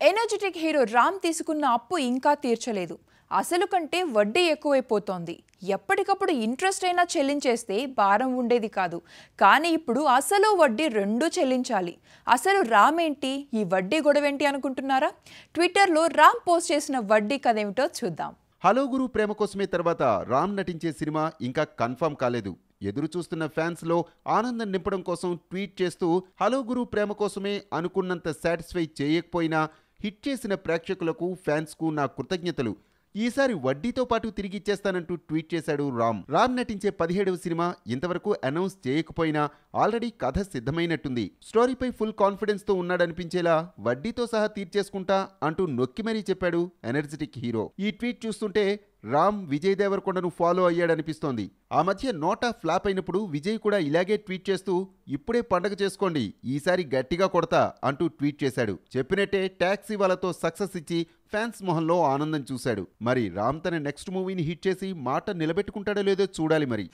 Energetic hero Ram తీసుకున్న అప్పు ఇంకా తీర్చలేదు. అసలు కంటే వడ్డీ ఎక్కువైపోతోంది. ఎప్పటికప్పుడు ఇంట్రెస్ట్ అయినా చెల్లించేస్తే భారం ఉండేది కాదు. కానీ ఇప్పుడు అసలు వడ్డీ రెండూ చెల్లించాలి. అసలు రామ్ ఏంటి? ఈ వడ్డీ గొడవేంటి అనుకుంటున్నారా? ట్విట్టర్లో రామ్ పోస్ట్ చేసిన వడ్డీ కథేమిటో చూద్దాం. హలో గురు ప్రేమ కోసమే తర్వాత రామ్ నటించే సినిమా ఇంకా కన్ఫర్మ్ కాలేదు. ఎదురు చూస్తున్న ఫ్యాన్స్లో ఆనందం నింపడం కోసం ట్వీట్ చేస్తూ హలో గురు ప్రేమ కోసమే అనుకున్నంత సాటిస్ఫై చేయకపోయినా హిట్ చేసిన ప్రేక్షకులకు ఫ్యాన్స్కు నా కృతజ్ఞతలు. ఈసారి వడ్డీతో పాటు తిరిగి ఇచ్చేస్తానంటూ ట్వీట్ చేశాడు రామ్. రామ్ నటించే పదిహేడవ సినిమా ఇంతవరకు అనౌన్స్ చేయకపోయినా ఆల్రెడీ కథ సిద్ధమైనట్టుంది. స్టోరీపై ఫుల్ కాన్ఫిడెన్స్తో ఉన్నాడనిపించేలా వడ్డీతో సహా తీర్చేసుకుంటా అంటూ నొక్కి మరీ చెప్పాడు ఎనర్జెటిక్ హీరో. ఈ ట్వీట్ చూస్తుంటే రామ్ విజయ్ దేవరకొండను ఫాలో అయ్యాడనిపిస్తోంది. ఆ మధ్య నోటా ఫ్లాప్ అయినప్పుడు విజయ్ కూడా ఇలాగే ట్వీట్ చేస్తూ ఇప్పుడే పండగ చేసుకోండి ఈసారి గట్టిగా కొడతా అంటూ ట్వీట్ చేశాడు. చెప్పినట్టే ట్యాక్సీ వాళ్ళతో సక్సెస్ ఇచ్చి ఫ్యాన్స్ మొహంలో ఆనందం చూశాడు. మరి రామ్ తన నెక్స్ట్ మూవీని హిట్ చేసి మాట నిలబెట్టుకుంటాడో లేదో చూడాలి మరి.